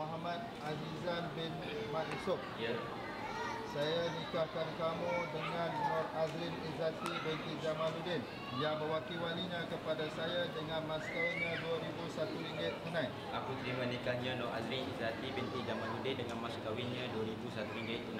Muhammad Azizan bin Mat Yusof. Ya. Saya nikahkan kamu dengan Nur Azrin Izzati binti Jamaluddin yang mewakili walinya kepada saya dengan mas kawinnya RM2,001 tunai. Aku terima nikahnya Nur Azrin Izzati binti Jamaluddin dengan mas kawinnya RM2,001 tunai.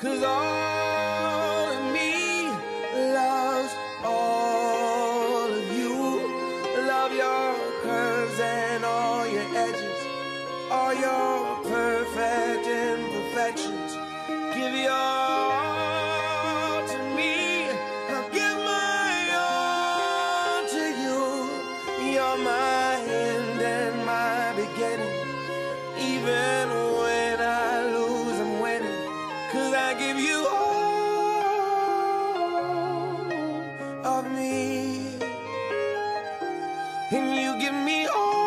Cause all I give you all of me. And you give me all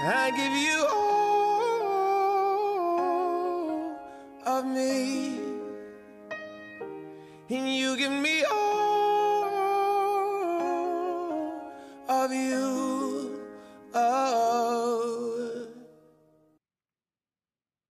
I give you all